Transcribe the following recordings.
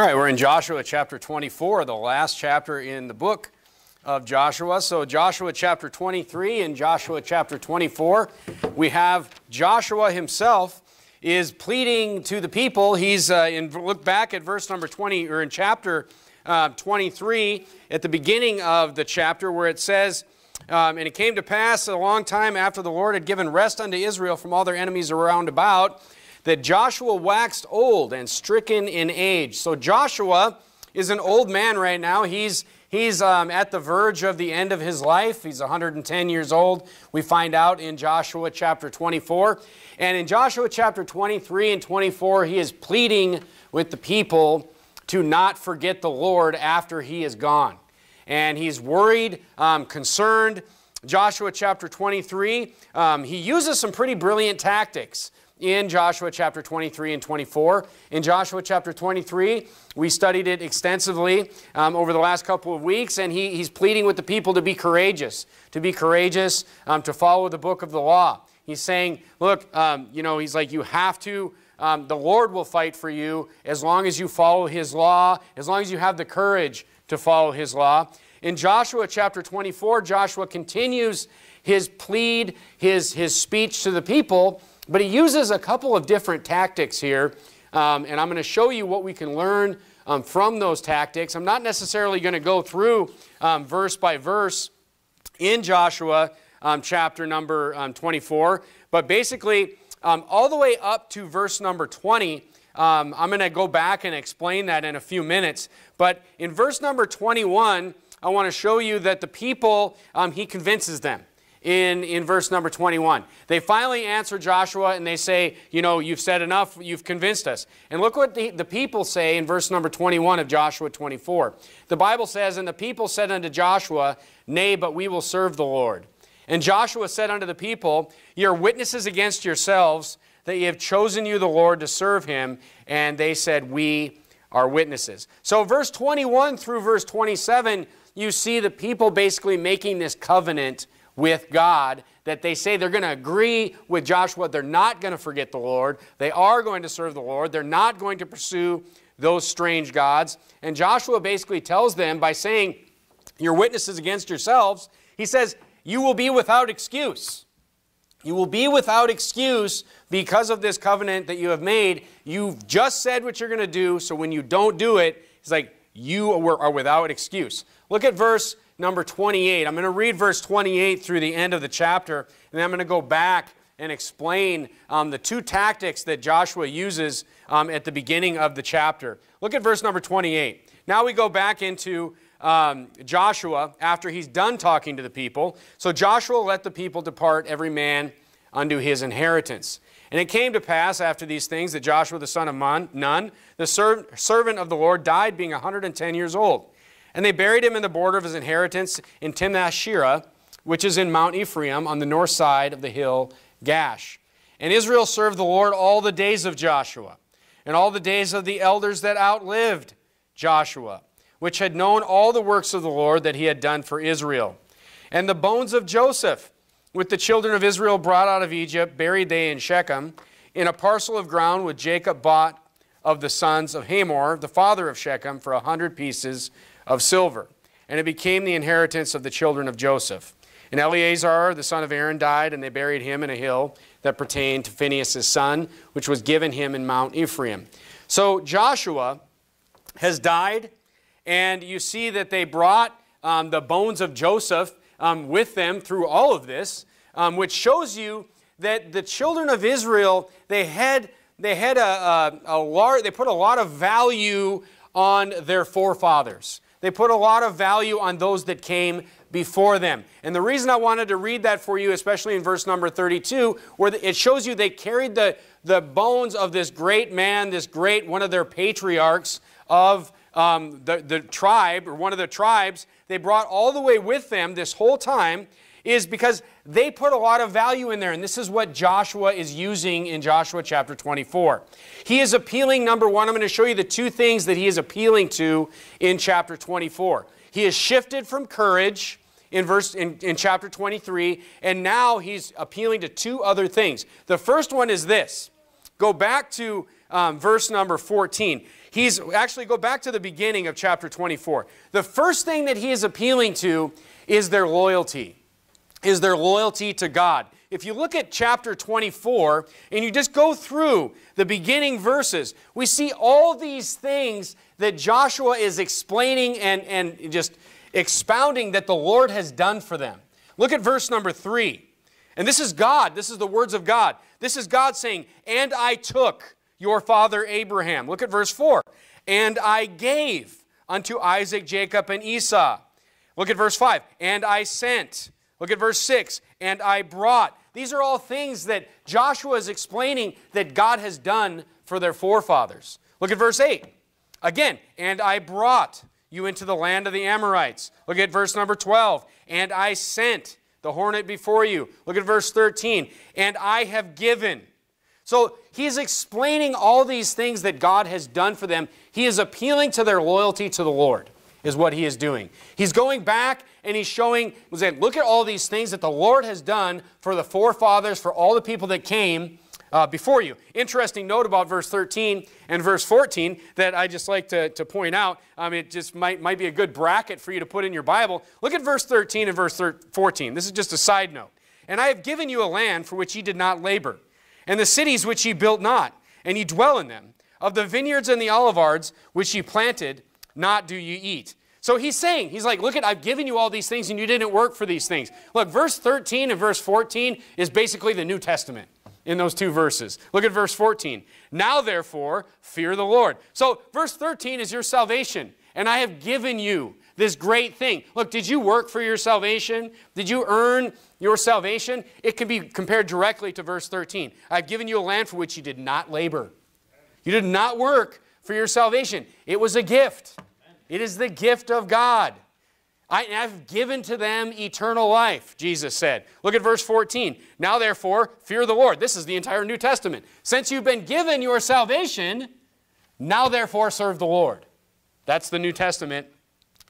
All right, we're in Joshua chapter 24, the last chapter in the book of Joshua. So, Joshua chapter 23 and Joshua chapter 24, we have Joshua himself is pleading to the people. He's uh, in look back at verse number 20 or in chapter uh, 23 at the beginning of the chapter where it says, um, and it came to pass a long time after the Lord had given rest unto Israel from all their enemies around about that Joshua waxed old and stricken in age. So Joshua is an old man right now. He's, he's um, at the verge of the end of his life. He's 110 years old. We find out in Joshua chapter 24. And in Joshua chapter 23 and 24, he is pleading with the people to not forget the Lord after he is gone. And he's worried, um, concerned. Joshua chapter 23, um, he uses some pretty brilliant tactics in Joshua chapter 23 and 24. In Joshua chapter 23, we studied it extensively um, over the last couple of weeks, and he, he's pleading with the people to be courageous, to be courageous, um, to follow the book of the law. He's saying, look, um, you know, he's like, you have to, um, the Lord will fight for you as long as you follow his law, as long as you have the courage to follow his law. In Joshua chapter 24, Joshua continues his plead, his, his speech to the people but he uses a couple of different tactics here, um, and I'm going to show you what we can learn um, from those tactics. I'm not necessarily going to go through um, verse by verse in Joshua um, chapter number um, 24, but basically, um, all the way up to verse number 20. I'm going to go back and explain that in a few minutes. But in verse number 21, I want to show you that the people, he convinces them in, in verse number 21. They finally answer Joshua and they say, You know, you've said enough, you've convinced us. And look what the, the people say in verse number 21 of Joshua 24. The Bible says, And the people said unto Joshua, Nay, but we will serve the Lord. And Joshua said unto the people, Ye are witnesses against yourselves that ye have chosen you the Lord to serve him. And they said, We are witnesses. So, verse 21 through verse 27, you see the people basically making this covenant with God that they say they're going to agree with Joshua. They're not going to forget the Lord. They are going to serve the Lord. They're not going to pursue those strange gods. And Joshua basically tells them by saying, You're witnesses against yourselves. He says, You will be without excuse. You will be without excuse because of this covenant that you have made. You've just said what you're going to do, so when you don't do it, it's like you are without excuse. Look at verse number 28. I'm going to read verse 28 through the end of the chapter, and then I'm going to go back and explain um, the two tactics that Joshua uses um, at the beginning of the chapter. Look at verse number 28. Now we go back into um, Joshua after he's done talking to the people. So Joshua let the people depart, every man unto his inheritance. And it came to pass after these things that Joshua the son of Nun, the servant of the Lord, died being 110 years old. And they buried him in the border of his inheritance in Timnath Serah, which is in Mount Ephraim on the north side of the hill Gaash. And Israel served the Lord all the days of Joshua, and all the days of the elders that outlived Joshua, which had known all the works of the Lord that he had done for Israel. And the bones of Joseph, with the children of Israel brought out of Egypt, buried they in Shechem, in a parcel of ground which Jacob bought of the sons of Hamor, the father of Shechem, for a hundred pieces of silver. And it became the inheritance of the children of Joseph. And Eleazar, the son of Aaron, died, and they buried him in a hill that pertained to Phinehas' son, which was given him in Mount Ephraim. So Joshua has died, and you see that they brought um, the bones of Joseph um, with them through all of this, um, which shows you that the children of Israel, they had, they had a, a, a large, they put a lot of value on their forefathers. They put a lot of value on those that came before them. And the reason I wanted to read that for you, especially in verse number 32, where it shows you they carried the, the bones of this great man, this great, one of their patriarchs of um, the, the tribe, or one of the tribes, they brought all the way with them this whole time is because they put a lot of value in there. And this is what Joshua is using in Joshua chapter 24. He is appealing, number one, I'm going to show you the two things that he is appealing to in chapter 24. He has shifted from courage in verse in, in chapter 23, and now he's appealing to two other things. The first one is this. Go back to um, verse number 14. He's actually go back to the beginning of chapter 24. The first thing that he is appealing to is their loyalty, is their loyalty to God. If you look at chapter 24 and you just go through the beginning verses, we see all these things that Joshua is explaining and, and just expounding that the Lord has done for them. Look at verse number 3. And this is God, this is the words of God. This is God saying, And I took your father Abraham. Look at verse 4. And I gave unto Isaac, Jacob, and Esau. Look at verse 5. And I sent. Look at verse 6. And I brought. These are all things that Joshua is explaining that God has done for their forefathers. Look at verse 8. Again, and I brought you into the land of the Amorites. Look at verse number 12. And I sent the hornet before you. Look at verse 13. And I have given. So he's explaining all these things that God has done for them. He is appealing to their loyalty to the Lord, is what he is doing. He's going back and he's showing, he's saying, look at all these things that the Lord has done for the forefathers, for all the people that came uh, before you. Interesting note about verse 13 and verse 14 that I just like to, to point out. Um, it just might, might be a good bracket for you to put in your Bible. Look at verse 13 and verse 14. This is just a side note. And I have given you a land for which ye did not labor and the cities which ye built not, and ye dwell in them. Of the vineyards and the oliveyards which ye planted, not do ye eat. So he's saying, he's like, look at, I've given you all these things and you didn't work for these things. Look, verse 13 and verse 14 is basically the New Testament in those two verses. Look at verse 14. Now therefore, fear the Lord. So verse 13 is your salvation, and I have given you this great thing. Look, did you work for your salvation? Did you earn your salvation? It can be compared directly to verse 13. I've given you a land for which you did not labor. You did not work for your salvation. It was a gift. It is the gift of God. I have given to them eternal life, Jesus said. Look at verse 14. Now, therefore, fear the Lord. This is the entire New Testament. Since you've been given your salvation, now, therefore, serve the Lord. That's the New Testament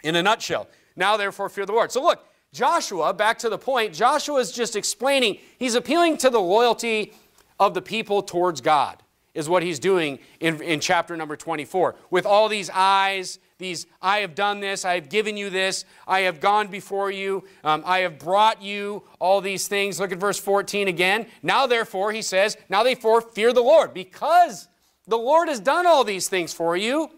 in a nutshell. Now, therefore, fear the Lord. So, look, Joshua, back to the point, Joshua is just explaining, he's appealing to the loyalty of the people towards God, is what he's doing in, in chapter number 24. With all these eyes, these, I have done this, I have given you this, I have gone before you, um, I have brought you all these things. Look at verse 14 again. Now, therefore, he says, now therefore, fear the Lord, because the Lord has done all these things for you,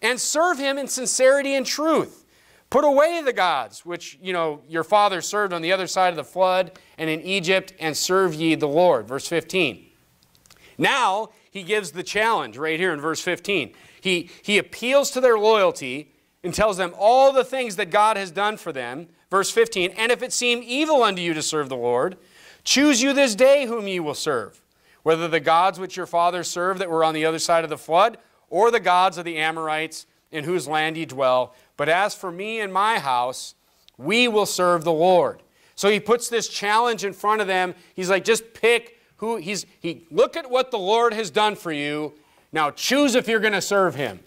and serve him in sincerity and truth. Put away the gods which, you know, your father served on the other side of the flood and in Egypt, and serve ye the Lord. Verse 15. Now, he gives the challenge right here in verse 15. He, he appeals to their loyalty and tells them all the things that God has done for them. Verse 15. And if it seem evil unto you to serve the Lord, choose you this day whom ye will serve, whether the gods which your fathers served that were on the other side of the flood, or the gods of the Amorites in whose land ye dwell but as for me and my house, we will serve the Lord. So he puts this challenge in front of them. He's like, just pick who he's he look at what the Lord has done for you. Now choose if you're going to serve him,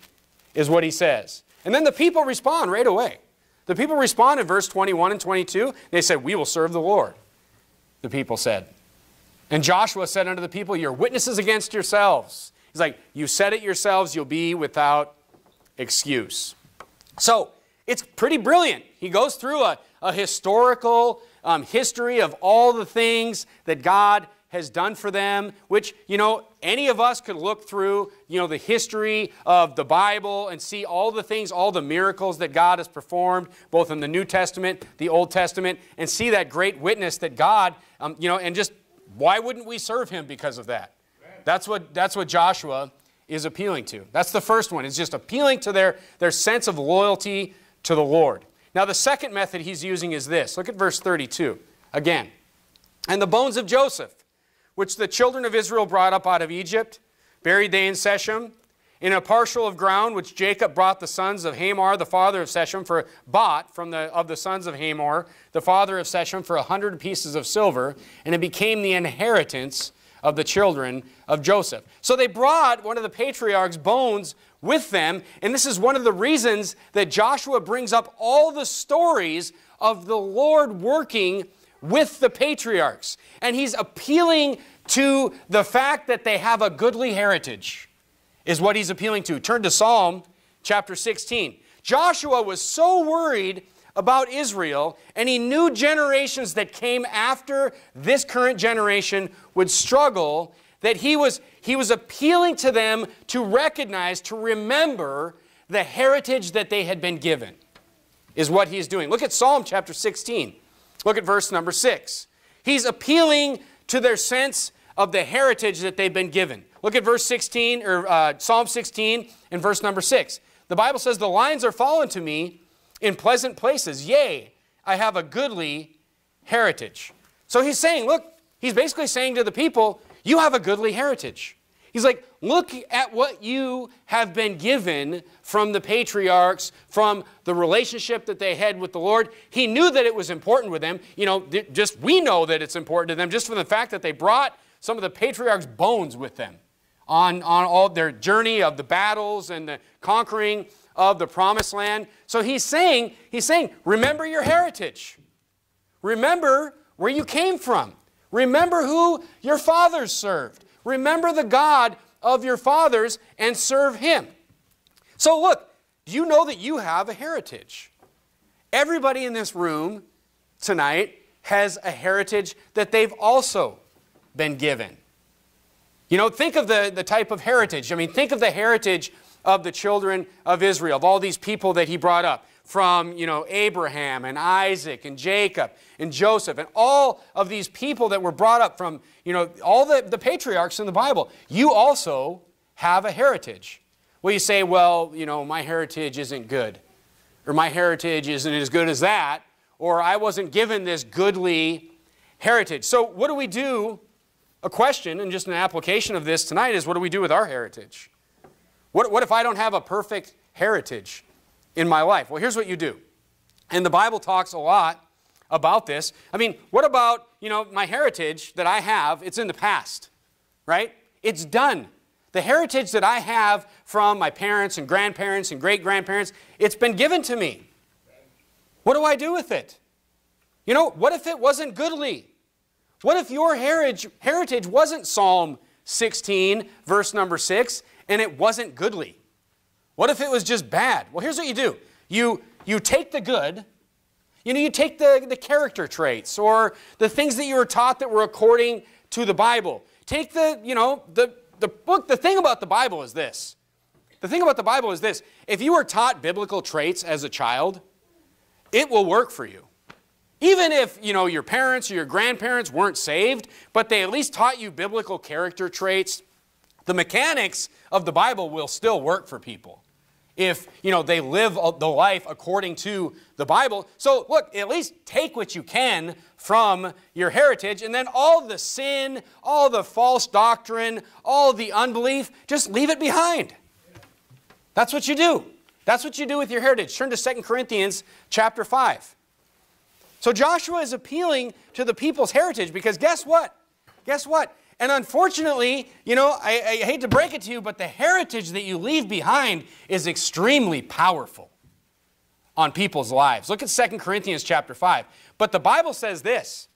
is what he says. And then the people respond right away. The people respond in verse 21 and 22. They said, We will serve the Lord. The people said. And Joshua said unto the people, You're witnesses against yourselves. He's like, You said it yourselves, you'll be without excuse. So it's pretty brilliant. He goes through a, a historical um, history of all the things that God has done for them, which, you know, any of us could look through, you know, the history of the Bible and see all the things, all the miracles that God has performed, both in the New Testament, the Old Testament, and see that great witness that God, um, you know, and just why wouldn't we serve Him because of that? That's what, that's what Joshua is appealing to. That's the first one. It's just appealing to their, their sense of loyalty to the Lord. Now, the second method he's using is this. Look at verse 32 again. And the bones of Joseph, which the children of Israel brought up out of Egypt, buried they in Shechem, in a parcel of ground which Jacob brought the sons of Hamor, the father of Shechem, for bought from the of the sons of Hamor, the father of Shechem, for a hundred pieces of silver, and it became the inheritance of the children of Joseph. So they brought one of the patriarchs' bones with them, and this is one of the reasons that Joshua brings up all the stories of the Lord working with the patriarchs. And he's appealing to the fact that they have a goodly heritage. is what he's appealing to. Turn to Psalm chapter 16. Joshua was so worried about Israel, and he knew generations that came after this current generation would struggle, that he was, he was appealing to them to recognize, to remember the heritage that they had been given, is what he's doing. Look at Psalm chapter 16. Look at verse number 6. He's appealing to their sense of the heritage that they've been given. Look at verse 16, or uh, Psalm 16 and verse number 6. The Bible says, The lines are fallen to me in pleasant places. Yea, I have a goodly heritage. So he's saying, look, he's basically saying to the people, You have a goodly heritage. He's like, look at what you have been given from the patriarchs, from the relationship that they had with the Lord. He knew that it was important with them. You know, just we know that it's important to them just from the fact that they brought some of the patriarchs' bones with them on, on all their journey of the battles and the conquering of the promised land. So he's saying, he's saying, remember your heritage. Remember where you came from. Remember who your fathers served. Remember the God of your fathers and serve him. So look, do you know that you have a heritage? Everybody in this room tonight has a heritage that they've also been given. You know, think of the, the type of heritage. I mean, think of the heritage of the children of Israel, of all these people that he brought up from, you know, Abraham and Isaac and Jacob and Joseph and all of these people that were brought up from, you know, all the, the patriarchs in the Bible. You also have a heritage. Well, you say, well, you know, my heritage isn't good, or my heritage isn't as good as that, or I wasn't given this goodly heritage. So, what do we do? A question and just an application of this tonight is what do we do with our heritage? What, what if I don't have a perfect heritage in my life? Well, here's what you do. And the Bible talks a lot about this. I mean, what about, you know, my heritage that I have? It's in the past, right? It's done. The heritage that I have from my parents and grandparents and great grandparents, it's been given to me. What do I do with it? You know, what if it wasn't goodly? What if your heritage, heritage wasn't Psalm 16, verse number 6, and it wasn't goodly? What if it was just bad? Well, here's what you do. You, you take the good, you know, you take the, the character traits or the things that you were taught that were according to the Bible. Take the, you know, the, the book, the thing about the Bible is this. The thing about the Bible is this. If you were taught biblical traits as a child, it will work for you. Even if, you know, your parents or your grandparents weren't saved, but they at least taught you biblical character traits, the mechanics of the Bible will still work for people if you know they live the life according to the bible. So look at least take what you can from your heritage and then all the sin all the false doctrine all the unbelief just leave it behind. That's what you do. That's what you do with your heritage. Turn to 2 corinthians chapter 5 so joshua is appealing to the people's heritage because guess what? Guess what and unfortunately, you know, I, I, hate to break it to you, but the heritage that you leave behind is extremely powerful on people's lives. Look at 2 Corinthians chapter 5. But the Bible says this.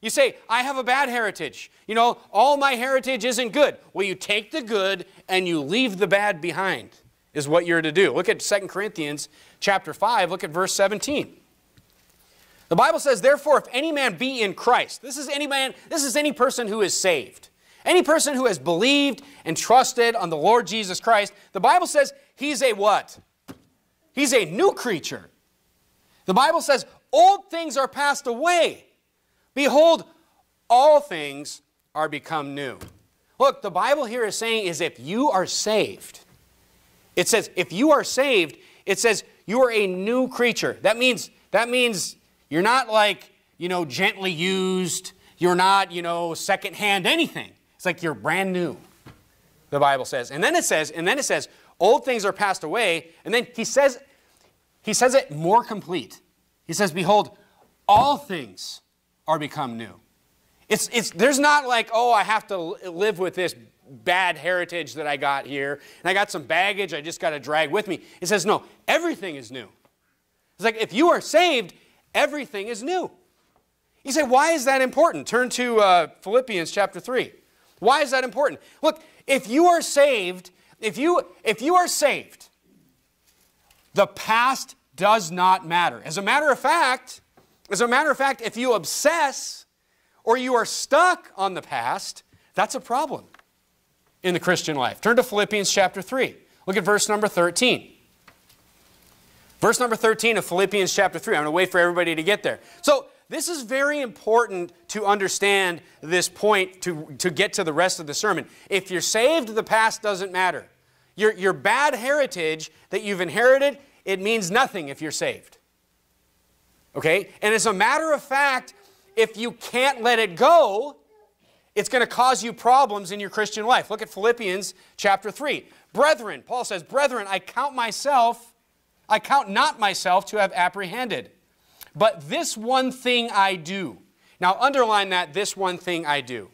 You say, I have a bad heritage. You know, all my heritage isn't good. Well, you take the good and you leave the bad behind, is what you're to do. Look at 2 Corinthians chapter 5. Look at verse 17. The Bible says, therefore, if any man be in Christ, this is any man, this is any person who is saved. Any person who has believed and trusted on the Lord Jesus Christ, the Bible says he's a what? He's a new creature. The Bible says, old things are passed away. Behold, all things are become new. Look, the Bible here is saying is if you are saved, it says if you are saved, it says you are a new creature. That means that means you're not like, you know, gently used. You're not, you know, secondhand anything. It's like you're brand new, the Bible says. And then it says, and then it says, old things are passed away. And then he says, he says it more complete. He says, Behold, all things are become new. It's, it's, there's not like, oh, I have to live with this bad heritage that I got here, and I got some baggage I just got to drag with me. It says, no, everything is new. It's like if you are saved, everything is new. You say, why is that important? Turn to uh, Philippians chapter 3. Why is that important? Look, if you are saved if you if you are saved, the past does not matter. As a matter of fact, as a matter of fact, if you obsess or you are stuck on the past, that's a problem in the Christian life. Turn to Philippians chapter 3. Look at verse number 13. Verse number 13 of Philippians chapter 3. I'm going to wait for everybody to get there. So, this is very important to understand this point to, to get to the rest of the sermon. If you're saved, the past doesn't matter. Your, your bad heritage that you've inherited, it means nothing if you're saved. Okay? And as a matter of fact, if you can't let it go, it's going to cause you problems in your Christian life. Look at Philippians chapter 3. Brethren, Paul says, Brethren, I count myself I count not myself to have apprehended. But this one thing I do. Now, underline that, this one thing I do.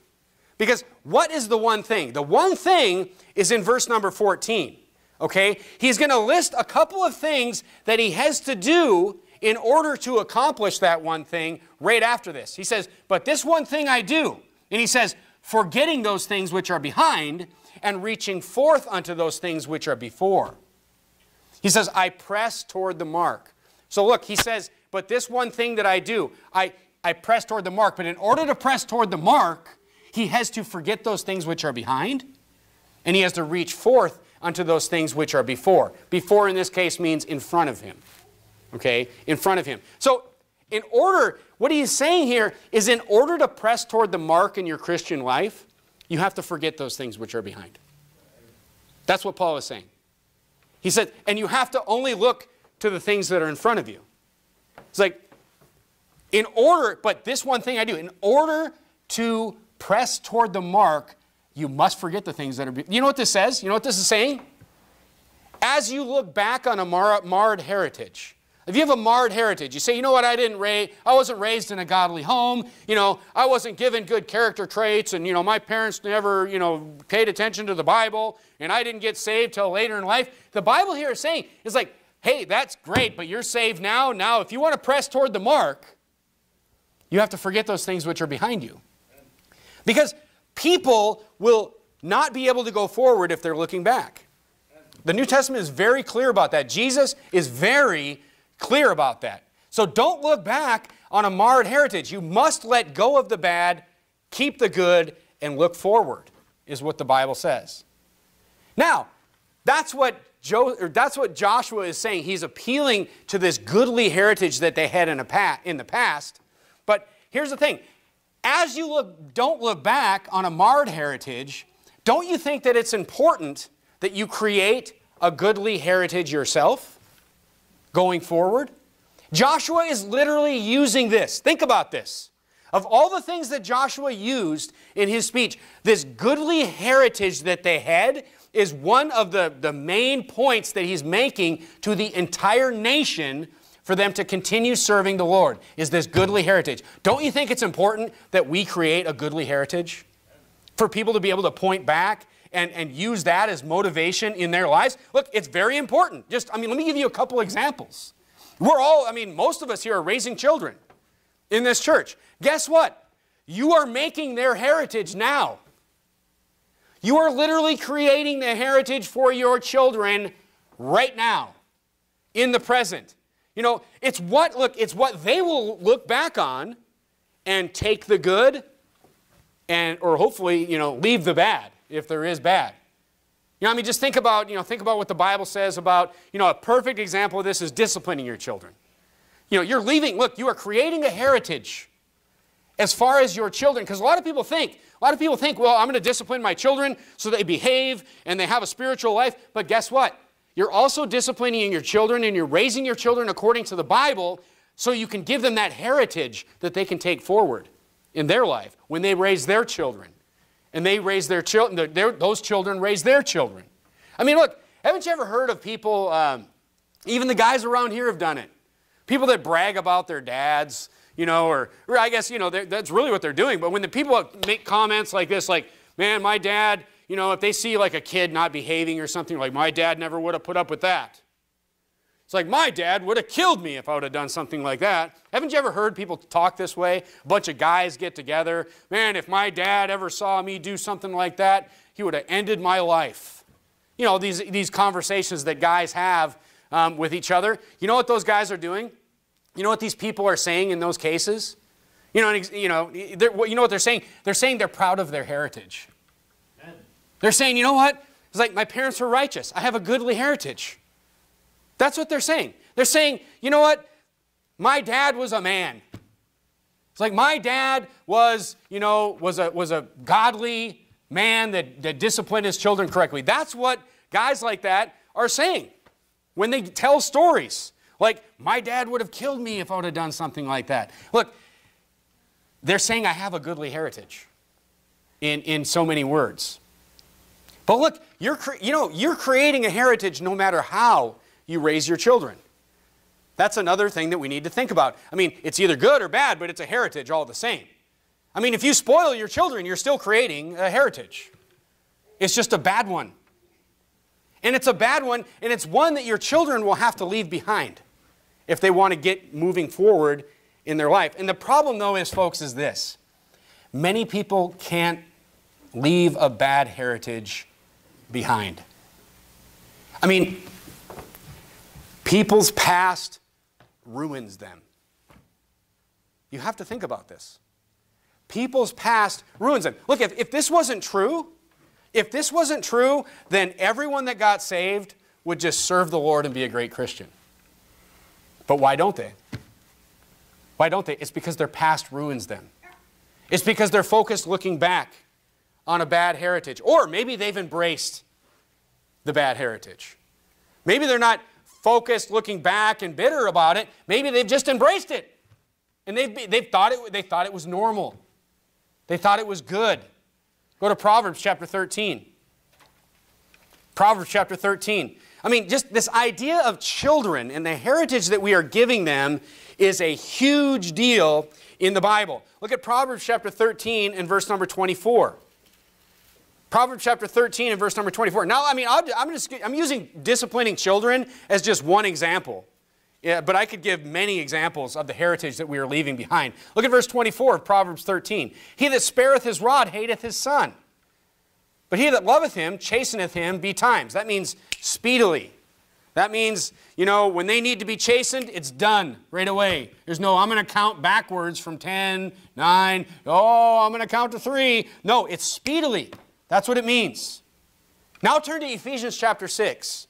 Because what is the one thing? The one thing is in verse number 14. Okay? He's going to list a couple of things that he has to do in order to accomplish that one thing right after this. He says, But this one thing I do. And he says, Forgetting those things which are behind and reaching forth unto those things which are before. He says, I press toward the mark. So look, he says, but this one thing that I do, I, I press toward the mark. But in order to press toward the mark, he has to forget those things which are behind, and he has to reach forth unto those things which are before. Before in this case means in front of him. Okay? In front of him. So, in order, what he's saying here is in order to press toward the mark in your Christian life, you have to forget those things which are behind. That's what Paul is saying. He said, and you have to only look to the things that are in front of you. It's like, in order, but this one thing I do, in order to press toward the mark, you must forget the things that are. You know what this says? You know what this is saying? As you look back on a mar- marred heritage, if you have a marred heritage, you say, you know what, I didn't raise, I wasn't raised in a godly home, you know, I wasn't given good character traits, and you know, my parents never, you know, paid attention to the Bible, and I didn't get saved till later in life. The Bible here is saying, it's like, hey, that's great, but you're saved now. Now, if you want to press toward the mark, you have to forget those things which are behind you. Because people will not be able to go forward if they're looking back. The New Testament is very clear about that. Jesus is very clear about that. So don't look back on a marred heritage. You must let go of the bad, keep the good, and look forward, is what the Bible says. Now, that's what, jo- that's what Joshua is saying. He's appealing to this goodly heritage that they had in, in the past. But here's the thing as you look, don't look back on a marred heritage, don't you think that it's important that you create a goodly heritage yourself? Going forward. Joshua is literally using this. Think about this. Of all the things that Joshua used in his speech, this goodly heritage that they had is one of the, the main points that he's making to the entire nation for them to continue serving the Lord, is this goodly heritage. Don't you think it's important that we create a goodly heritage? For people to be able to point back and, and use that as motivation in their lives? Look, it's very important. Just, I mean, let me give you a couple examples. We're all, I mean, most of us here are raising children in this church. Guess what? You are making their heritage now. You are literally creating the heritage for your children right now, in the present. You know, it's what, look, it's what they will look back on and take the good and, or hopefully, you know, leave the bad if there is bad. You know, I mean, just think about, you know, think about what the Bible says about, you know, a perfect example of this is disciplining your children. You know, you're leaving, look, you are creating a heritage as far as your children, because a lot of people think, a lot of people think, well, I'm going to discipline my children so they behave and they have a spiritual life. But guess what? You're also disciplining your children and you're raising your children according to the Bible so you can give them that heritage that they can take forward in their life when they raise their children and they raise their children, those children raise their children. I mean, look, haven't you ever heard of people, um, even the guys around here have done it, people that brag about their dads, you know, or, or I guess, you know, that's really what they're doing. But when the people make comments like this, like, man, my dad, you know, if they see like a kid not behaving or something, like, my dad never would have put up with that. It's like my dad would have killed me if I would have done something like that. Haven't you ever heard people talk this way? A bunch of guys get together. Man, if my dad ever saw me do something like that, he would have ended my life. you know, these, these conversations that guys have um, with each other. You know what those guys are doing? You know what these people are saying in those cases? You know, you know, you know what they're saying? They're saying they're proud of their heritage. They're saying, you know what? It's like my parents were righteous. I have a goodly heritage. That's what they're saying. They're saying, you know what? My dad was a man. It's like my dad was, you know, was a, was a godly man that, that disciplined his children correctly. That's what guys like that are saying when they tell stories. Like, my dad would have killed me if I would have done something like that. Look, they're saying I have a goodly heritage in, in so many words. But look, you're, you know, you're creating a heritage no matter how you raise your children. That's another thing that we need to think about. I mean, it's either good or bad, but it's a heritage all the same. I mean, if you spoil your children, you're still creating a heritage. It's just a bad one. And it's a bad one, and it's one that your children will have to leave behind if they want to get moving forward in their life. And the problem, though, is, folks, is this many people can't leave a bad heritage behind. I mean, people's past ruins them. You have to think about this. People's past ruins them. Look, if, if this wasn't true, if this wasn't true, then everyone that got saved would just serve the Lord and be a great Christian. But why don't they? Why don't they? It's because their past ruins them. It's because they're focused looking back on a bad heritage. Or maybe they've embraced the bad heritage. Maybe they're not focused looking back and bitter about it. Maybe they've just embraced it. And they've, they've thought it, they thought it was normal. They thought it was good. Go to Proverbs chapter 13. Proverbs chapter 13. I mean, just this idea of children and the heritage that we are giving them is a huge deal in the Bible. Look at Proverbs chapter 13 and verse number 24. Proverbs chapter 13 and verse number 24. Now, I mean, I'm just I'm using disciplining children as just one example. Yeah, but I could give many examples of the heritage that we are leaving behind. Look at verse 24 of Proverbs 13. He that spareth his rod hateth his son. But he that loveth him chasteneth him betimes. That means speedily. That means, you know, when they need to be chastened, it's done right away. There's no, I'm going to count backwards from 10, 9, oh, I'm going to count to 3. No, it's speedily. That's what it means. Now turn to Ephesians chapter 6.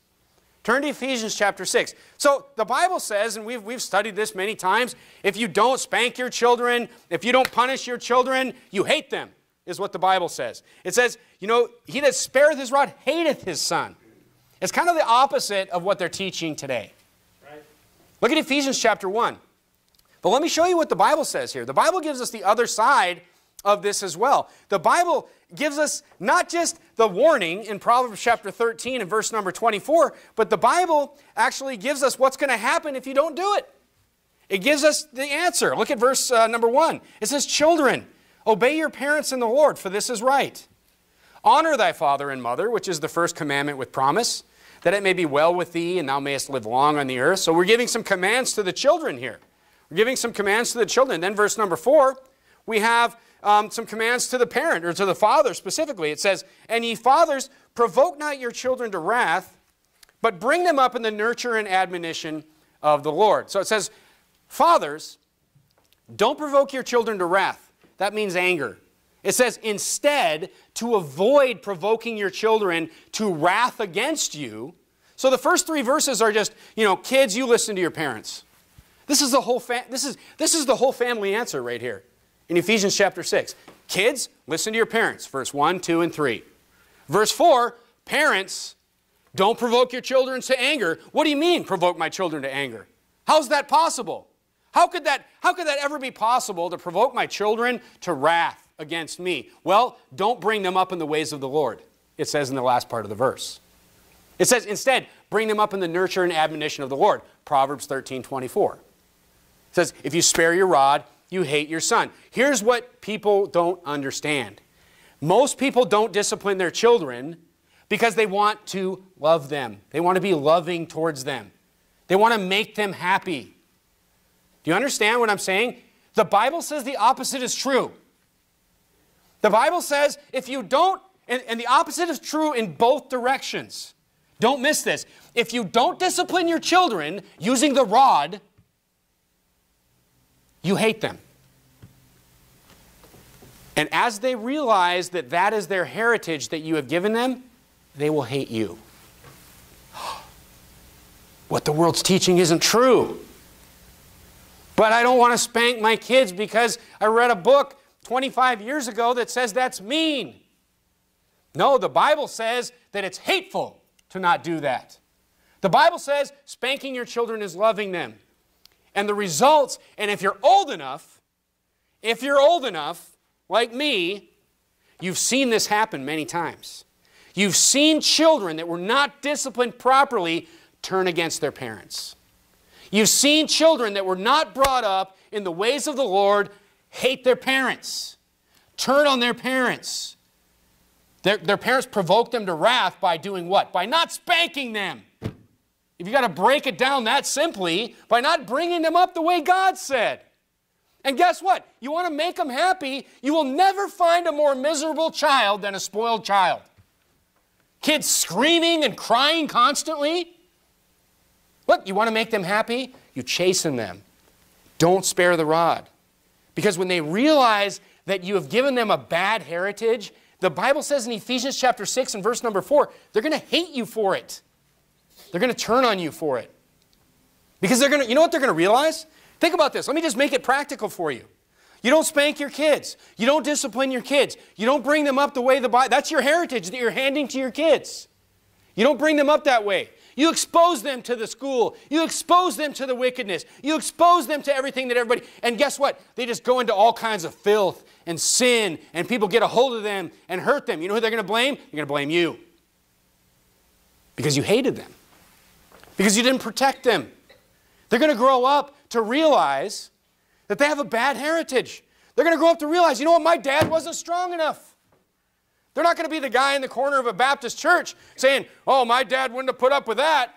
Turn to Ephesians chapter 6. So the Bible says, and we've, we've studied this many times, if you don't spank your children, if you don't punish your children, you hate them, is what the Bible says. It says, you know, he that spareth his rod hateth his son. It's kind of the opposite of what they're teaching today. Right. Look at Ephesians chapter 1. But let me show you what the Bible says here. The Bible gives us the other side of this as well. The Bible gives us not just the warning in Proverbs chapter 13 and verse number 24, but the Bible actually gives us what's going to happen if you don't do it. It gives us the answer. Look at verse uh, number 1. It says, Children, obey your parents in the Lord, for this is right. Honor thy father and mother, which is the first commandment with promise, that it may be well with thee and thou mayest live long on the earth. So we're giving some commands to the children here. We're giving some commands to the children. Then verse number 4, we have um, some commands to the parent or to the father specifically. It says, And ye fathers, provoke not your children to wrath, but bring them up in the nurture and admonition of the Lord. So it says, Fathers, don't provoke your children to wrath. That means anger. It says, instead, to avoid provoking your children to wrath against you. So the first three verses are just, you know, kids, you listen to your parents. This is the whole, this is, this is the whole family answer right here in Ephesians chapter 6. Kids, listen to your parents, verse 1, 2, and 3. Verse 4, parents, don't provoke your children to anger. What do you mean, provoke my children to anger? How's that possible? How could that, how could that ever be possible to provoke my children to wrath against me? Well, don't bring them up in the ways of the Lord, it says in the last part of the verse. It says, instead, bring them up in the nurture and admonition of the Lord. Proverbs 13 24. It says, if you spare your rod, you hate your son. Here's what people don't understand most people don't discipline their children because they want to love them, they want to be loving towards them, they want to make them happy. Do you understand what I'm saying? The Bible says the opposite is true. The Bible says if you don't, and, and the opposite is true in both directions. Don't miss this. If you don't discipline your children using the rod, you hate them. And as they realize that that is their heritage that you have given them, they will hate you. What the world's teaching isn't true. But I don't want to spank my kids because I read a book 25 years ago that says that's mean. No, the Bible says that it's hateful to not do that. The Bible says spanking your children is loving them. And the results, and if you're old enough, if you're old enough, like me, you've seen this happen many times. You've seen children that were not disciplined properly turn against their parents. You've seen children that were not brought up in the ways of the Lord hate their parents, turn on their parents. Their, their parents provoke them to wrath by doing what? By not spanking them. If you got to break it down that simply, by not bringing them up the way God said. And guess what? You want to make them happy, you will never find a more miserable child than a spoiled child. Kids screaming and crying constantly. Look, you want to make them happy? You chasten them. Don't spare the rod. Because when they realize that you have given them a bad heritage, the Bible says in Ephesians chapter 6 and verse number 4, they're going to hate you for it. They're going to turn on you for it. Because they're going to, you know what they're going to realize? Think about this. Let me just make it practical for you. You don't spank your kids. You don't discipline your kids. You don't bring them up the way the Bible, that's your heritage that you're handing to your kids. You don't bring them up that way. You expose them to the school. You expose them to the wickedness. You expose them to everything that everybody, and guess what? They just go into all kinds of filth and sin, and people get a hold of them and hurt them. You know who they're going to blame? They're going to blame you. Because you hated them. Because you didn't protect them. They're going to grow up to realize that they have a bad heritage. They're going to grow up to realize, you know what, my dad wasn't strong enough. They're not going to be the guy in the corner of a Baptist church saying, oh, my dad wouldn't have put up with that.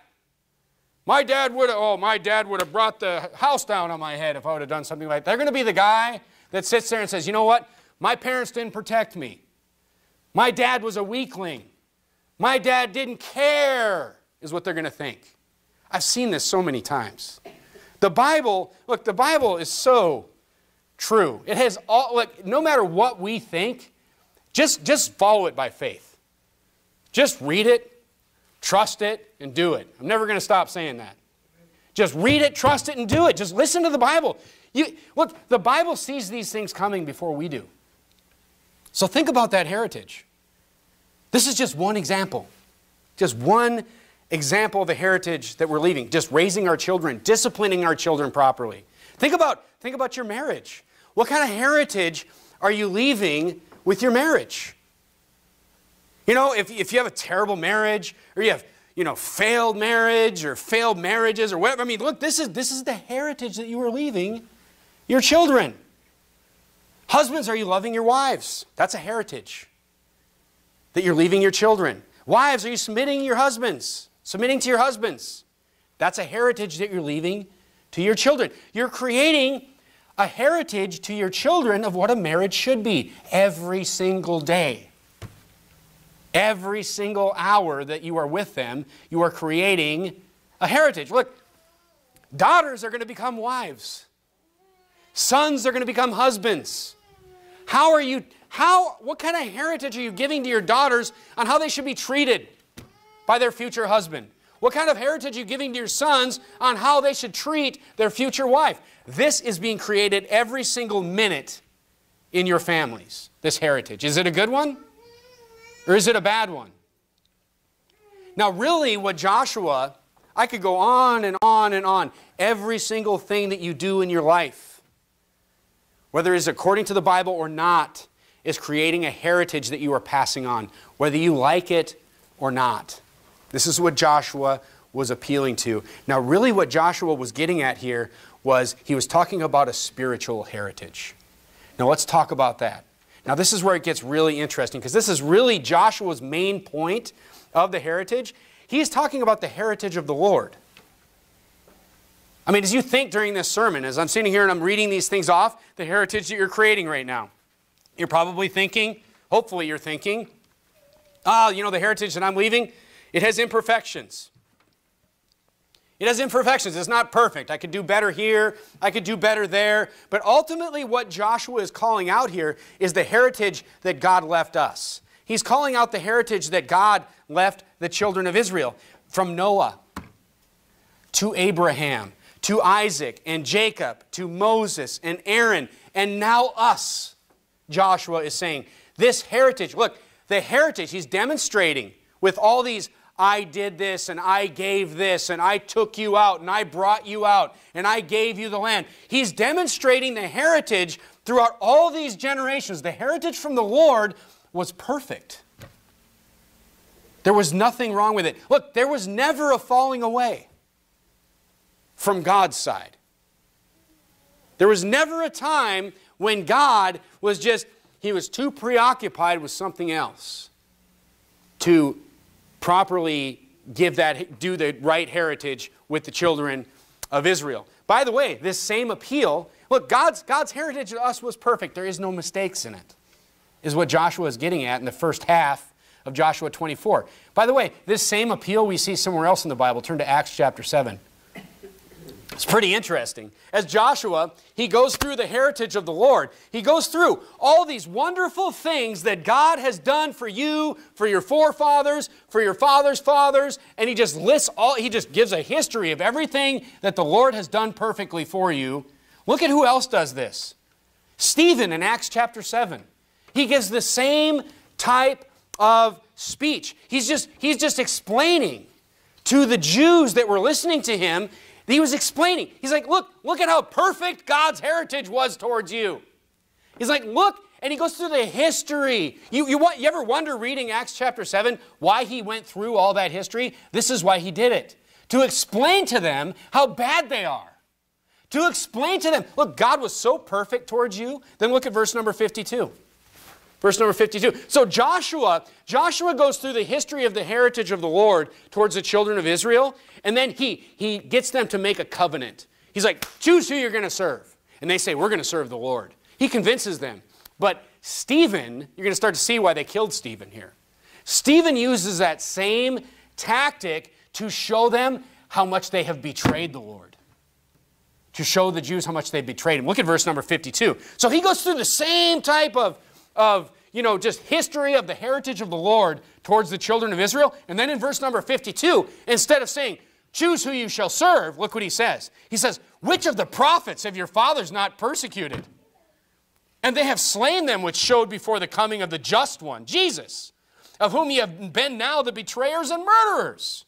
My dad would have, oh, my dad would have brought the house down on my head if I would have done something like that. They're going to be the guy that sits there and says, you know what? My parents didn't protect me. My dad was a weakling. My dad didn't care, is what they're going to think. I've seen this so many times. The Bible, look, the Bible is so true. It has all, look, no matter what we think, just, just follow it by faith. Just read it, trust it, and do it. I'm never going to stop saying that. Just read it, trust it, and do it. Just listen to the Bible. You, look, the Bible sees these things coming before we do. So think about that heritage. This is just one example. Just one example of the heritage that we're leaving. Just raising our children, disciplining our children properly. Think about, think about your marriage. What kind of heritage are you leaving with your marriage. You know, if, if you have a terrible marriage or you have, you know, failed marriage or failed marriages or whatever, I mean, look, this is, this is the heritage that you are leaving your children. Husbands, are you loving your wives? That's a heritage that you're leaving your children. Wives, are you submitting your husbands? Submitting to your husbands. That's a heritage that you're leaving to your children. You're creating a heritage to your children of what a marriage should be every single day. Every single hour that you are with them, you are creating a heritage. Look, daughters are going to become wives. Sons are going to become husbands. How are you how what kind of heritage are you giving to your daughters on how they should be treated by their future husband? What kind of heritage are you giving to your sons on how they should treat their future wife? This is being created every single minute in your families, this heritage. Is it a good one? Or is it a bad one? Now, really, what Joshua, I could go on and on and on. Every single thing that you do in your life, whether it's according to the Bible or not, is creating a heritage that you are passing on, whether you like it or not. This is what Joshua was appealing to. Now, really, what Joshua was getting at here was he was talking about a spiritual heritage. Now let's talk about that. Now this is where it gets really interesting because this is really Joshua's main point of the heritage. He's talking about the heritage of the Lord. I mean, as you think during this sermon, as I'm sitting here and I'm reading these things off, the heritage that you're creating right now, you're probably thinking, hopefully you're thinking, ah, oh, you know, the heritage that I'm leaving, It has imperfections. It has imperfections. It's not perfect. I could do better here. I could do better there. But ultimately, what Joshua is calling out here is the heritage that God left us. He's calling out the heritage that God left the children of Israel from Noah to Abraham to Isaac and Jacob to Moses and Aaron and now us. Joshua is saying, This heritage, look, the heritage he's demonstrating with all these I did this and I gave this and I took you out and I brought you out and I gave you the land. He's demonstrating the heritage throughout all these generations. The heritage from the Lord was perfect. There was nothing wrong with it. Look, there was never a falling away from God's side. There was never a time when God was just, he was too preoccupied with something else to properly give that, do the right heritage with the children of Israel. By the way, this same appeal, look, God's, God's heritage to us was perfect. There is no mistakes in it, is what Joshua is getting at in the first half of Joshua 24. By the way, this same appeal we see somewhere else in the Bible. Turn to Acts chapter 7. It's pretty interesting. As Joshua, he goes through the heritage of the Lord. He goes through all these wonderful things that God has done for you, for your forefathers, for your fathers' fathers, and he just lists all, he just gives a history of everything that the Lord has done perfectly for you. Look at who else does this. Stephen in Acts chapter 7. He gives the same type of speech. He's just, he's just explaining to the Jews that were listening to him he was explaining. He's like, look, look at how perfect God's heritage was towards you. He's like, look, and he goes through the history. You, you, you ever wonder reading Acts chapter 7 why he went through all that history? This is why he did it. To explain to them how bad they are. To explain to them, look, God was so perfect towards you. Then look at verse number 52. Verse number 52. So Joshua, Joshua goes through the history of the heritage of the Lord towards the children of Israel, and then he, he gets them to make a covenant. He's like, choose who you're going to serve. And they say, we're going to serve the Lord. He convinces them. But Stephen, you're going to start to see why they killed Stephen here. Stephen uses that same tactic to show them how much they have betrayed the Lord. To show the Jews how much they betrayed him. Look at verse number 52. So he goes through the same type of of, you know, just history of the heritage of the Lord towards the children of Israel. And then in verse number 52, instead of saying, choose who you shall serve, look what he says. He says, which of the prophets have your fathers not persecuted? And they have slain them which showed before the coming of the just one, Jesus, of whom ye have been now the betrayers and murderers.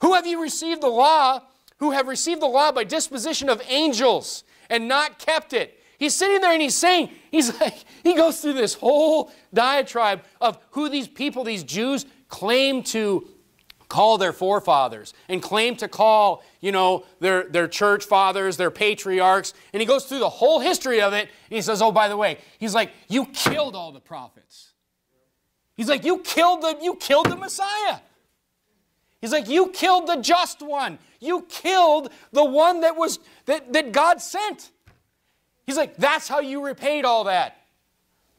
Who have ye received the law, who have received the law by disposition of angels and not kept it? He's sitting there and he's saying, he's like, he goes through this whole diatribe of who these people, these Jews, claim to call their forefathers and claim to call, you know, their, their church fathers, their patriarchs. And he goes through the whole history of it. And he says, oh, by the way, he's like, you killed all the prophets. He's like, you killed the, you killed the Messiah. He's like, you killed the just one. You killed the one that was that, that God sent. He's like, that's how you repaid all that.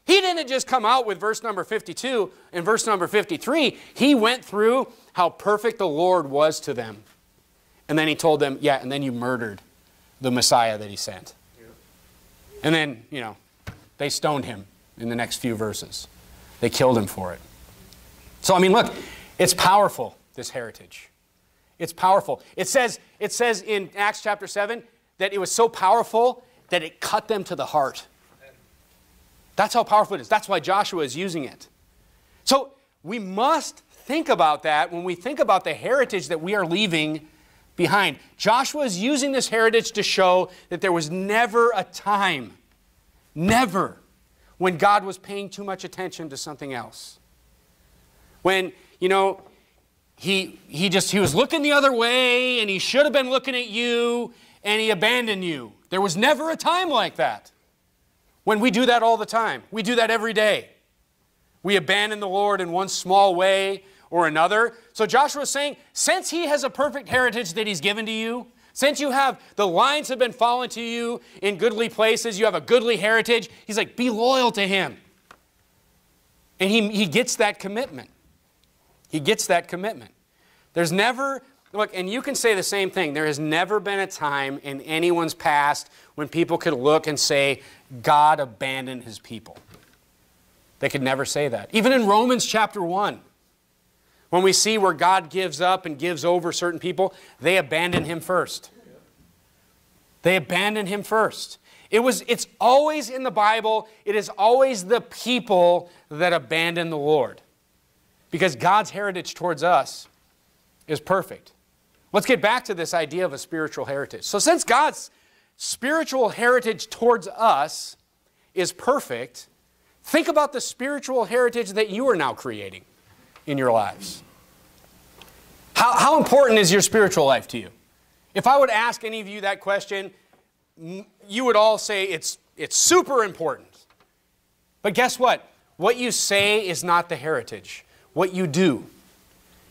He didn't just come out with verse number 52 and verse number 53. He went through how perfect the Lord was to them. And then he told them, yeah, and then you murdered the Messiah that he sent. And then, you know, they stoned him in the next few verses. They killed him for it. So, I mean, look, it's powerful, this heritage. It's powerful. It says, it says in Acts chapter 7 that it was so powerful that it cut them to the heart. That's how powerful it is. That's why Joshua is using it. So we must think about that when we think about the heritage that we are leaving behind. Joshua is using this heritage to show that there was never a time, never, when God was paying too much attention to something else. When, you know, he, he just he was looking the other way and he should have been looking at you and he abandoned you. There was never a time like that. When we do that all the time, we do that every day. We abandon the Lord in one small way or another. So Joshua is saying, since he has a perfect heritage that he's given to you, since you have the lines have been fallen to you in goodly places, you have a goodly heritage, he's like, be loyal to him. And he, he gets that commitment. He gets that commitment. There's never, look, and you can say the same thing. There has never been a time in anyone's past when people could look and say, God abandoned his people. They could never say that. Even in Romans chapter 1, when we see where God gives up and gives over certain people, they abandon him first. They abandon him first. It was, it's always in the Bible, it is always the people that abandon the Lord. Because God's heritage towards us is perfect. Let's get back to this idea of a spiritual heritage. So, since God's spiritual heritage towards us is perfect, think about the spiritual heritage that you are now creating in your lives. How, how important is your spiritual life to you? If I would ask any of you that question, you would all say it's, it's super important. But guess what? What you say is not the heritage. What you do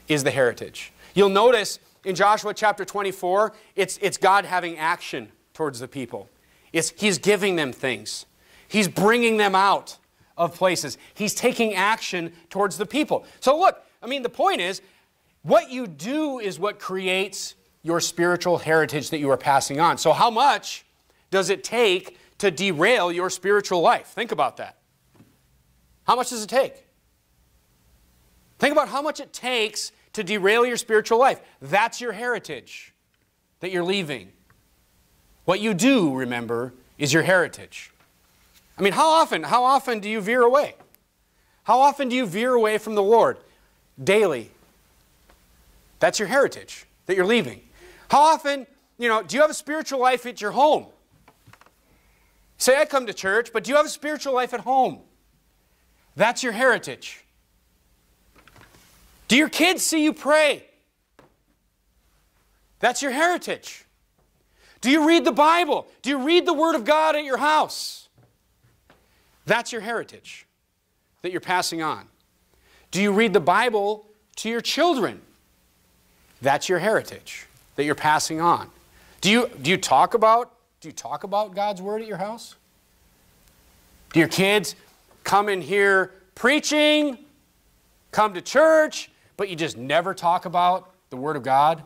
is the heritage. You'll notice in Joshua chapter 24, it's, it's God having action towards the people. It's, he's giving them things, He's bringing them out of places, He's taking action towards the people. So, look, I mean, the point is, what you do is what creates your spiritual heritage that you are passing on. So, how much does it take to derail your spiritual life? Think about that. How much does it take? Think about how much it takes to derail your spiritual life. That's your heritage that you're leaving. What you do, remember, is your heritage. I mean, how often, how often do you veer away? How often do you veer away from the Lord? Daily. That's your heritage that you're leaving. How often, you know, do you have a spiritual life at your home? Say, I come to church, but do you have a spiritual life at home? That's your heritage. Do your kids see you pray? That's your heritage. Do you read the Bible? Do you read the Word of God at your house? That's your heritage that you're passing on. Do you read the Bible to your children? That's your heritage that you're passing on. Do you, do you talk about do you talk about God's word at your house? Do your kids come in here preaching, come to church, but you just never talk about the word of God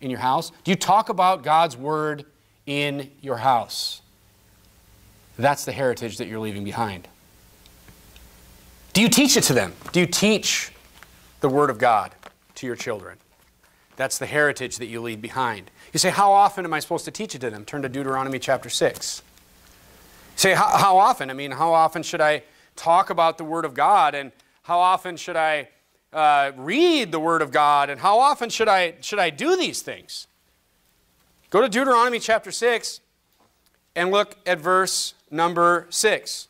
in your house? Do you talk about God's word in your house? That's the heritage that you're leaving behind. Do you teach it to them? Do you teach the Word of God to your children? That's the heritage that you leave behind. You say, How often am I supposed to teach it to them? Turn to Deuteronomy chapter 6. You say, How, how often? I mean, how often should I talk about the Word of God? And how often should I uh, read the Word of God? And how often should I, should I do these things? Go to Deuteronomy chapter 6 and look at verse number 6.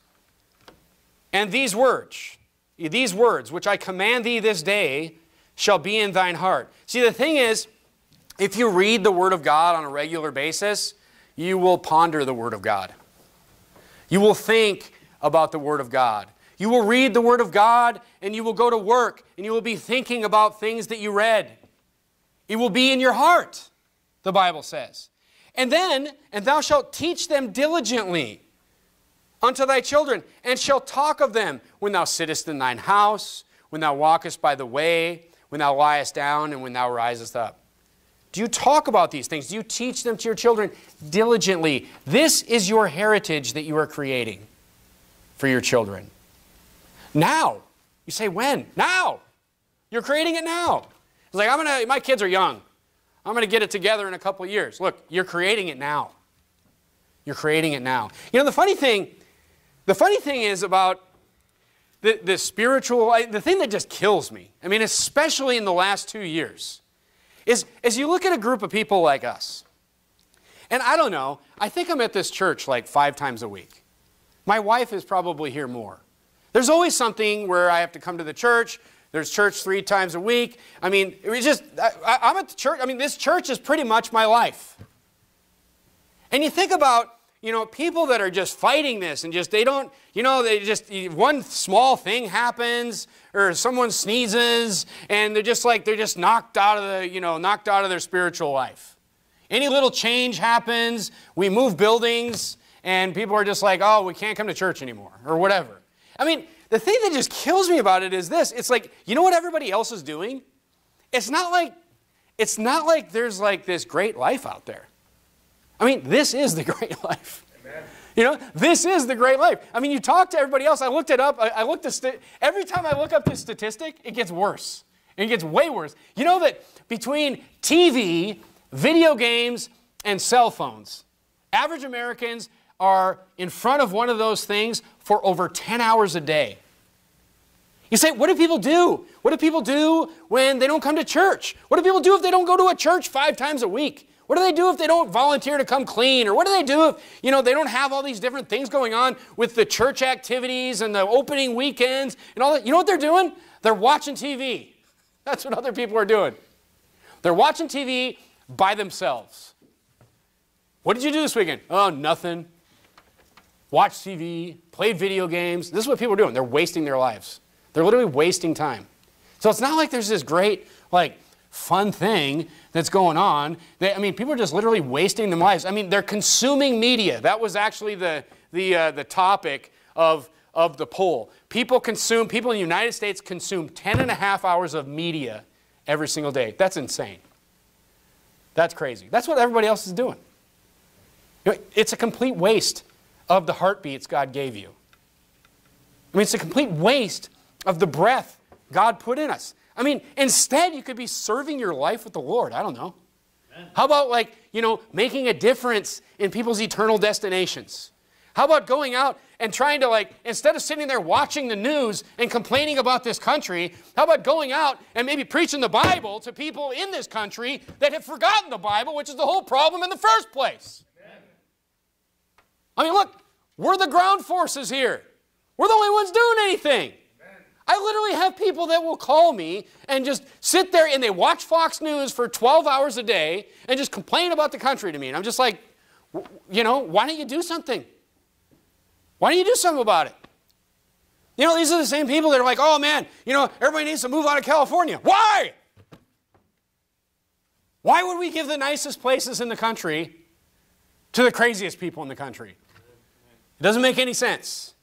And these words, these words, which I command thee this day, shall be in thine heart. See, the thing is, if you read the Word of God on a regular basis, you will ponder the Word of God. You will think about the Word of God. You will read the Word of God and you will go to work and you will be thinking about things that you read. It will be in your heart, the Bible says. And then, and thou shalt teach them diligently unto thy children, and shalt talk of them when thou sittest in thine house, when thou walkest by the way, when thou liest down and when thou risest up. Do you talk about these things? Do you teach them to your children diligently? This is your heritage that you are creating for your children. Now. You say, when? Now. You're creating it now. It's like, I'm gonna, my kids are young. I'm gonna get it together in a couple years. Look, you're creating it now. You're creating it now. You know, the funny thing, the funny thing is about the, the spiritual, the thing that just kills me, I mean, especially in the last two years, is as you look at a group of people like us, and I don't know, I think I'm at this church like five times a week. My wife is probably here more. There's always something where I have to come to the church. There's church three times a week. I mean, it's just, I, I'm at the church. I mean, this church is pretty much my life. And you think about you know, people that are just fighting this and just, they don't, you know, they just, one small thing happens or someone sneezes and they're just like, they're just knocked out of the, you know, knocked out of their spiritual life. Any little change happens, we move buildings and people are just like, oh, we can't come to church anymore or whatever. I mean, the thing that just kills me about it is this. It's like, you know what everybody else is doing? It's not like it's not like there's like this great life out there. I mean, this is the great life. Amen. You know, this is the great life. I mean, you talk to everybody else. I looked it up. I, I looked the every time I look up this statistic, it gets worse. It gets way worse. You know that between TV, video games, and cell phones, average Americans are in front of one of those things for over 10 hours a day. You say, what do people do? What do people do when they don't come to church? What do people do if they don't go to a church five times a week? What do they do if they don't volunteer to come clean? Or what do they do if, you know, they don't have all these different things going on with the church activities and the opening weekends and all that? You know what they're doing? They're watching TV. That's what other people are doing. They're watching TV by themselves. What did you do this weekend? Oh, nothing. Watch TV, played video games. This is what people are doing. They're wasting their lives. They're literally wasting time. So it's not like there's this great, like, fun thing that's going on. They, I mean, people are just literally wasting their lives. I mean, they're consuming media. That was actually the, the, uh, the topic of, of the poll. People consume, people in the United States consume 10 and a half hours of media every single day. That's insane. That's crazy. That's what everybody else is doing. It's a complete waste of the heartbeats God gave you. I mean, it's a complete waste of the breath God put in us. I mean, instead, you could be serving your life with the Lord. I don't know. How about, like, you know, making a difference in people's eternal destinations? How about going out and trying to, like, instead of sitting there watching the news and complaining about this country, how about going out and maybe preaching the Bible to people in this country that have forgotten the Bible, which is the whole problem in the first place? I mean, look, we're the ground forces here. We're the only ones doing anything. I literally have people that will call me and just sit there and they watch Fox News for 12 hours a day and just complain about the country to me. And I'm just like, you know, why don't you do something? Why don't you do something about it? You know, these are the same people that are like, oh man, you know, everybody needs to move out of California. Why? Why would we give the nicest places in the country to the craziest people in the country? It doesn't make any sense.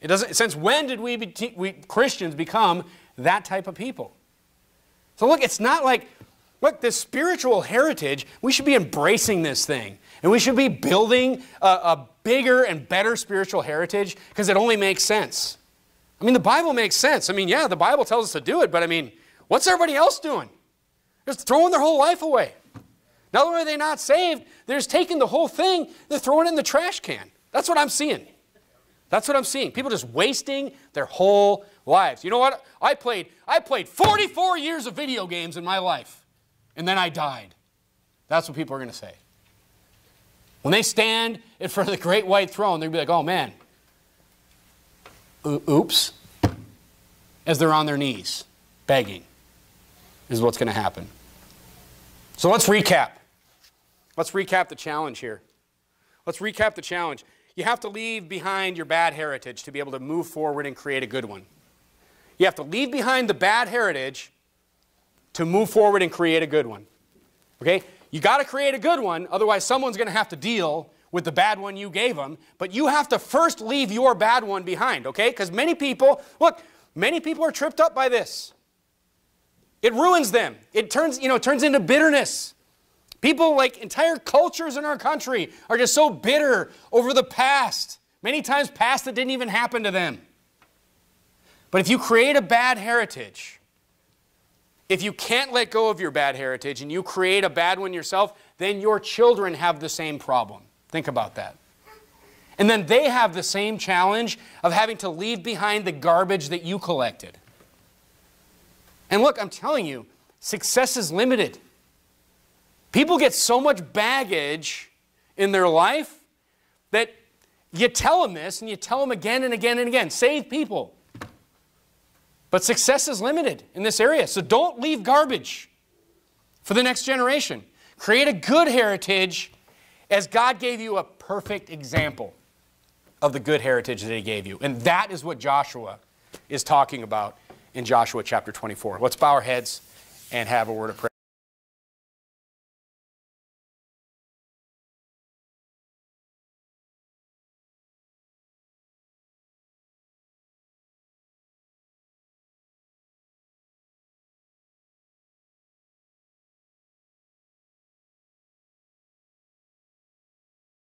It doesn't, since when did we, be, we Christians become that type of people? So look, it's not like, look, this spiritual heritage, we should be embracing this thing. And we should be building a, a bigger and better spiritual heritage because it only makes sense. I mean, the Bible makes sense. I mean, yeah, the Bible tells us to do it, but I mean, what's everybody else doing? They're throwing their whole life away. Not only are they not saved, they're just taking the whole thing, they're throwing it in the trash can. That's what I'm seeing. That's what I'm seeing. People just wasting their whole lives. You know what? I played I played 44 years of video games in my life and then I died. That's what people are going to say. When they stand in front of the great white throne, they'll be like, "Oh man. Oops." As they're on their knees begging is what's going to happen. So let's recap. Let's recap the challenge here. Let's recap the challenge. You have to leave behind your bad heritage to be able to move forward and create a good one. You have to leave behind the bad heritage to move forward and create a good one. Okay? You got to create a good one, otherwise, someone's going to have to deal with the bad one you gave them. But you have to first leave your bad one behind, okay? Because many people, look, many people are tripped up by this. It ruins them. It turns, you know, it turns into bitterness. People, like entire cultures in our country, are just so bitter over the past. Many times, past that didn't even happen to them. But if you create a bad heritage, if you can't let go of your bad heritage and you create a bad one yourself, then your children have the same problem. Think about that. And then they have the same challenge of having to leave behind the garbage that you collected. And look, I'm telling you, success is limited. People get so much baggage in their life that you tell them this and you tell them again and again and again save people. But success is limited in this area. So don't leave garbage for the next generation. Create a good heritage as God gave you a perfect example of the good heritage that He gave you. And that is what Joshua is talking about in Joshua chapter 24. Let's bow our heads and have a word of prayer.